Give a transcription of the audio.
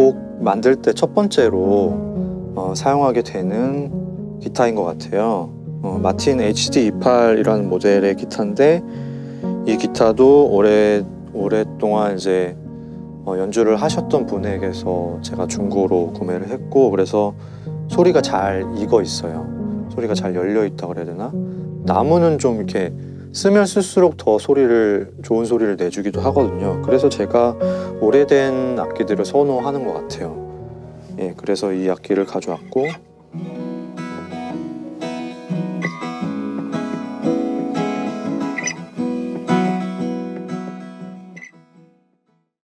곡 만들 때 첫 번째로 어, 사용하게 되는 기타인 것 같아요. 어, 마틴 HD28이라는 모델의 기타인데 이 기타도 오래 오랫동안 이제 어, 연주를 하셨던 분에게서 제가 중고로 구매를 했고 그래서 소리가 잘 익어 있어요. 소리가 잘 열려 있다 그래야 되나? 나무는 좀 이렇게 쓰면 쓸수록 더 소리를 좋은 소리를 내주기도 하거든요. 그래서 제가 오래된 악기들을 선호하는 것 같아요. 예, 그래서 이 악기를 가져왔고